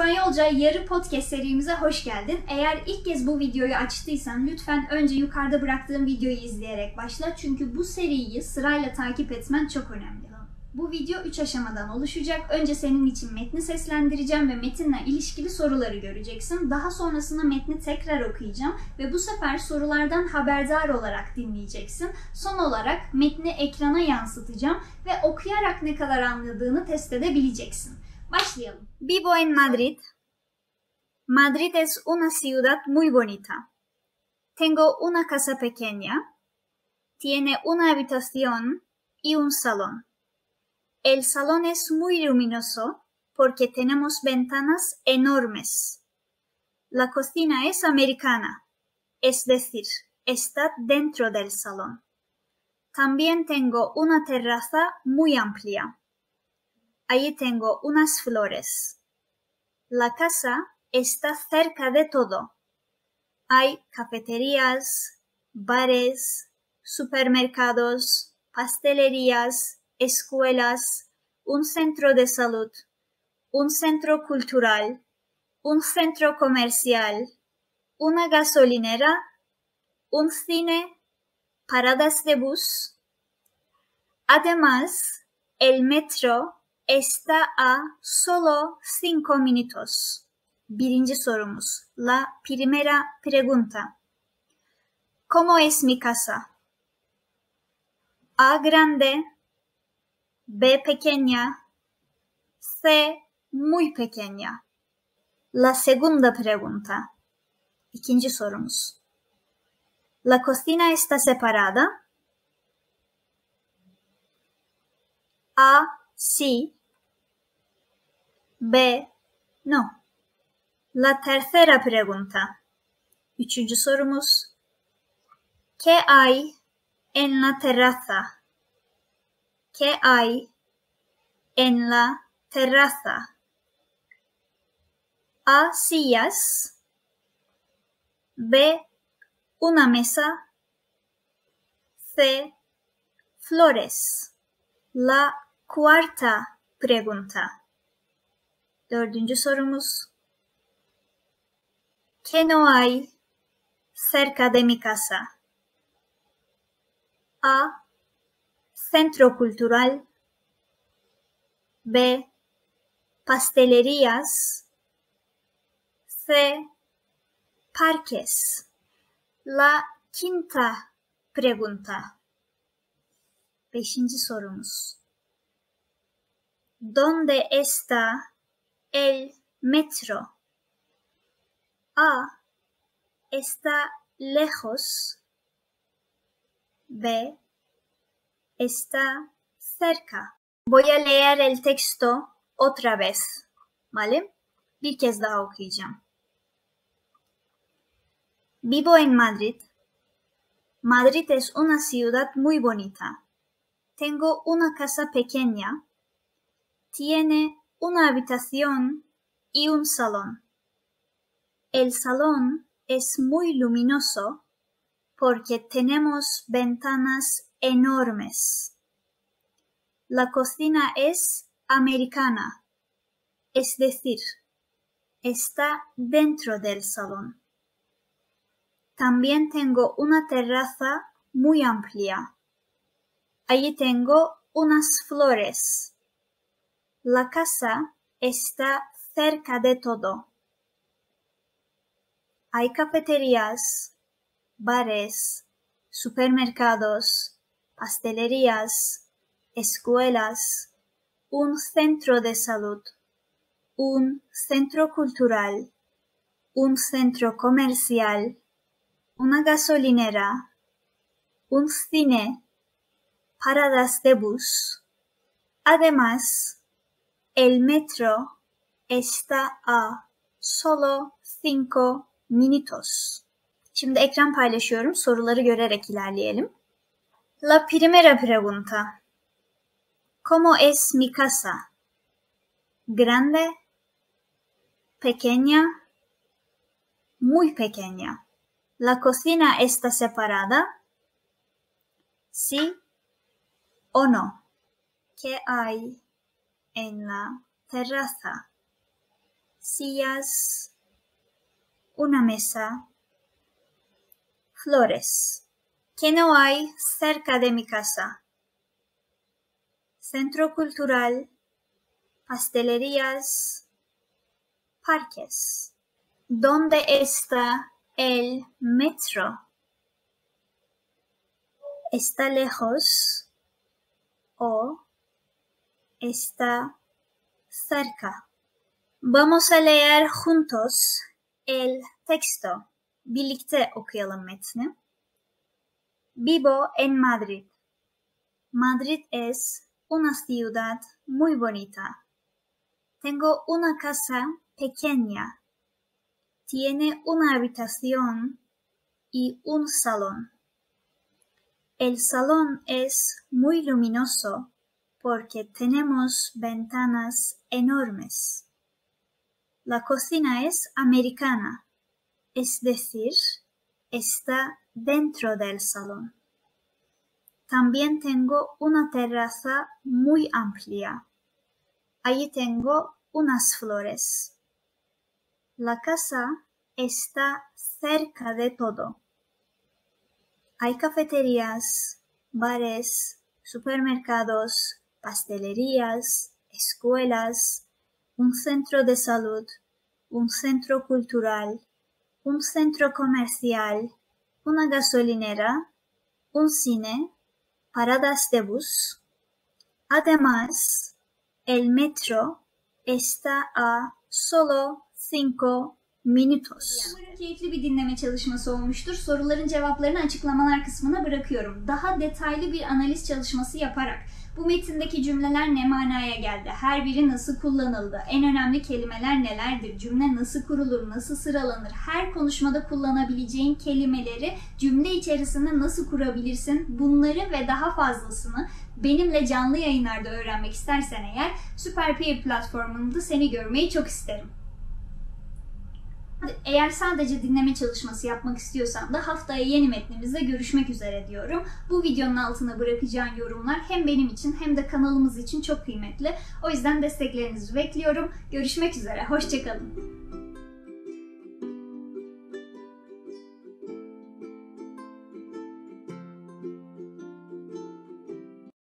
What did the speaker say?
İspanyolca Yarı Podcast serimize hoş geldin. Eğer ilk kez bu videoyu açtıysan lütfen önce yukarıda bıraktığım videoyu izleyerek başla. Çünkü bu seriyi sırayla takip etmen çok önemli. Bu video 3 aşamadan oluşacak. Önce senin için metni seslendireceğim ve metinle ilişkili soruları göreceksin. Daha sonrasında metni tekrar okuyacağım ve bu sefer sorulardan haberdar olarak dinleyeceksin. Son olarak metni ekrana yansıtacağım ve okuyarak ne kadar anladığını test edebileceksin. Vivo en Madrid. Madrid es una ciudad muy bonita. Tengo una casa pequeña. Tiene una habitación y un salón. El salón es muy luminoso porque tenemos ventanas enormes. La cocina es americana, es decir, está dentro del salón. También tengo una terraza muy amplia. Allí tengo unas flores. La casa está cerca de todo. Hay cafeterías, bares, supermercados, pastelerías, escuelas, un centro de salud, un centro cultural, un centro comercial, una gasolinera, un cine, paradas de bus. Además, el metro está a solo cinco minutos. Birinci sorumuz. La primera pregunta. ¿Cómo es mi casa? A grande, B pequeña, C muy pequeña. La segunda pregunta. İkinci sorumuz. La cocina está separada? A. Sí. B. No. La tercera pregunta. Üçüncü sorumuz. ¿Qué hay en la terraza? ¿Qué hay en la terraza? A. Sillas. B. Una mesa. C. Flores. La cuarta pregunta. Dördüncü sorumuz. ¿Qué no hay cerca de mi casa? A. Centro cultural. B. Pastelerías. C. Parques. La quinta pregunta. Beşinci sorumuz. ¿Dónde está el metro? A. Está lejos. B. Está cerca. Voy a leer el texto otra vez. ¿Vale? Bir kez daha okuyacağım. Vivo en Madrid. Madrid es una ciudad muy bonita. Tengo una casa pequeña. Tiene una habitación y un salón. El salón es muy luminoso porque tenemos ventanas enormes. La cocina es americana, es decir, está dentro del salón. También tengo una terraza muy amplia. Allí tengo unas flores. La casa está cerca de todo. Hay cafeterías, bares, supermercados, pastelerías, escuelas, un centro de salud, un centro cultural, un centro comercial, una gasolinera, un cine, paradas de bus. Además, el metro está a solo 5 minutos. La primera pregunta. ¿Cómo es mi casa? ¿Grande? ¿Pequeña? Muy pequeña. ¿La cocina está separada? ¿Sí o no? ¿Qué hay en la terraza? sillas, una mesa, flores. ¿Qué no hay cerca de mi casa? Centro cultural, pastelerías, parques. ¿Dónde está el metro? ¿Está lejos o está cerca? Vamos a leer juntos el texto. Birlikte metni. Vivo en Madrid. Madrid es una ciudad muy bonita. Tengo una casa pequeña. Tiene una habitación y un salón. El salón es muy luminoso porque tenemos ventanas enormes. La cocina es americana, es decir, está dentro del salón. También tengo una terraza muy amplia. Allí tengo unas flores. La casa está cerca de todo. Hay cafeterías, bares, supermercados, pastelerías, escuelas, un centro de salud, un centro cultural, un centro comercial, una gasolinera, un cine, paradas de bus. Además, el metro está a solo 5 Umarım keyifli bir dinleme çalışması olmuştur. Soruların cevaplarını açıklamalar kısmına bırakıyorum. Daha detaylı bir analiz çalışması yaparak bu metindeki cümleler ne manaya geldi? Her biri nasıl kullanıldı? En önemli kelimeler nelerdir? Cümle nasıl kurulur? Nasıl sıralanır? Her konuşmada kullanabileceğin kelimeleri cümle içerisinde nasıl kurabilirsin? Bunları ve daha fazlasını benimle canlı yayınlarda öğrenmek istersen eğer Süper Peer platformunda seni görmeyi çok isterim. Eğer sadece dinleme çalışması yapmak istiyorsan da haftaya yeni metnimizde görüşmek üzere diyorum. Bu videonun altına bırakacağın yorumlar hem benim için hem de kanalımız için çok kıymetli. O yüzden desteklerinizi bekliyorum. Görüşmek üzere, hoşçakalın.